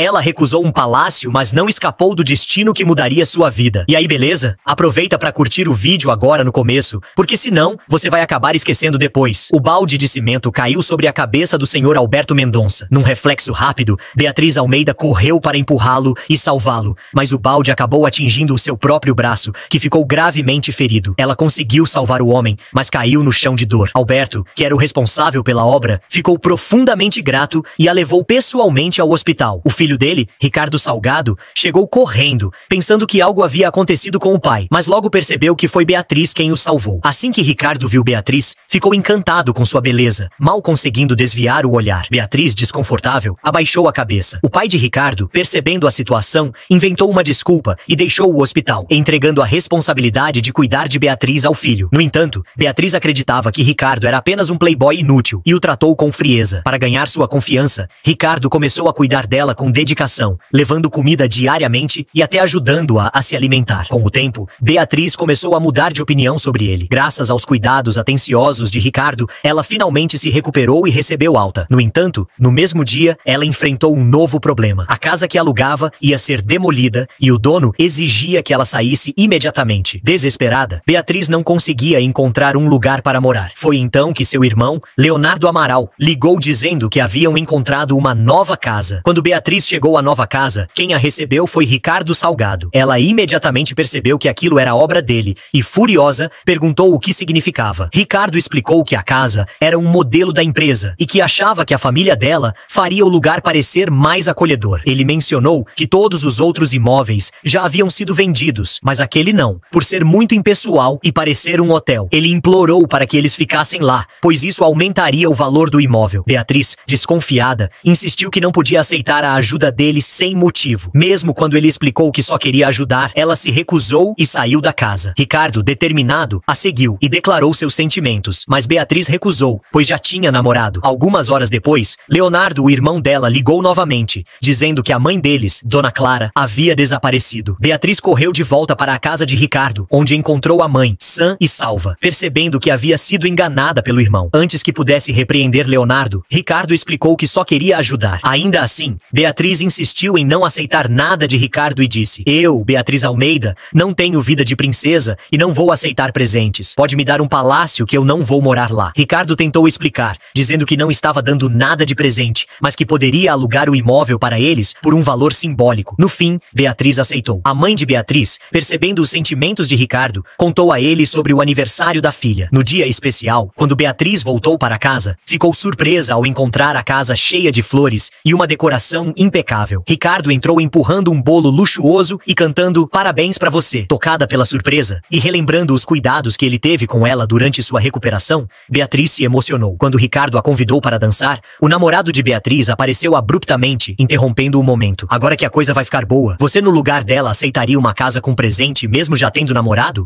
Ela recusou um palácio, mas não escapou do destino que mudaria sua vida. E aí, beleza? Aproveita para curtir o vídeo agora no começo, porque senão você vai acabar esquecendo depois. O balde de cimento caiu sobre a cabeça do senhor Alberto Mendonça. Num reflexo rápido, Beatriz Almeida correu para empurrá-lo e salvá-lo, mas o balde acabou atingindo o seu próprio braço, que ficou gravemente ferido. Ela conseguiu salvar o homem, mas caiu no chão de dor. Alberto, que era o responsável pela obra, ficou profundamente grato e a levou pessoalmente ao hospital. O filho dele, Ricardo Salgado, chegou correndo, pensando que algo havia acontecido com o pai, mas logo percebeu que foi Beatriz quem o salvou. Assim que Ricardo viu Beatriz, ficou encantado com sua beleza, mal conseguindo desviar o olhar. Beatriz, desconfortável, abaixou a cabeça. O pai de Ricardo, percebendo a situação, inventou uma desculpa e deixou o hospital, entregando a responsabilidade de cuidar de Beatriz ao filho. No entanto, Beatriz acreditava que Ricardo era apenas um playboy inútil e o tratou com frieza. Para ganhar sua confiança, Ricardo começou a cuidar dela com dedicação, levando comida diariamente e até ajudando-a a se alimentar. Com o tempo, Beatriz começou a mudar de opinião sobre ele. Graças aos cuidados atenciosos de Ricardo, ela finalmente se recuperou e recebeu alta. No entanto, no mesmo dia, ela enfrentou um novo problema. A casa que alugava ia ser demolida e o dono exigia que ela saísse imediatamente. Desesperada, Beatriz não conseguia encontrar um lugar para morar. Foi então que seu irmão, Leonardo Amaral, ligou dizendo que haviam encontrado uma nova casa. Quando Beatriz chegou à nova casa, quem a recebeu foi Ricardo Salgado. Ela imediatamente percebeu que aquilo era obra dele e, furiosa, perguntou o que significava. Ricardo explicou que a casa era um modelo da empresa e que achava que a família dela faria o lugar parecer mais acolhedor. Ele mencionou que todos os outros imóveis já haviam sido vendidos, mas aquele não, por ser muito impessoal e parecer um hotel. Ele implorou para que eles ficassem lá, pois isso aumentaria o valor do imóvel. Beatriz, desconfiada, insistiu que não podia aceitar a ajuda dele sem motivo. Mesmo quando ele explicou que só queria ajudar, ela se recusou e saiu da casa. Ricardo, determinado, a seguiu e declarou seus sentimentos, mas Beatriz recusou, pois já tinha namorado. Algumas horas depois, Leonardo, o irmão dela, ligou novamente, dizendo que a mãe deles, Dona Clara, havia desaparecido. Beatriz correu de volta para a casa de Ricardo, onde encontrou a mãe, sã e salva, percebendo que havia sido enganada pelo irmão. Antes que pudesse repreender Leonardo, Ricardo explicou que só queria ajudar. Ainda assim, Beatriz insistiu em não aceitar nada de Ricardo e disse: Eu, Beatriz Almeida, não tenho vida de princesa e não vou aceitar presentes. Pode me dar um palácio que eu não vou morar lá. Ricardo tentou explicar, dizendo que não estava dando nada de presente, mas que poderia alugar o imóvel para eles por um valor simbólico. No fim, Beatriz aceitou. A mãe de Beatriz, percebendo os sentimentos de Ricardo, contou a ele sobre o aniversário da filha. No dia especial, quando Beatriz voltou para casa, ficou surpresa ao encontrar a casa cheia de flores e uma decoração impecável. Ricardo entrou empurrando um bolo luxuoso e cantando Parabéns para você. Tocada pela surpresa e relembrando os cuidados que ele teve com ela durante sua recuperação, Beatriz se emocionou. Quando Ricardo a convidou para dançar, o namorado de Beatriz apareceu abruptamente, interrompendo o momento. Agora que a coisa vai ficar boa, você no lugar dela aceitaria uma casa com presente mesmo já tendo namorado?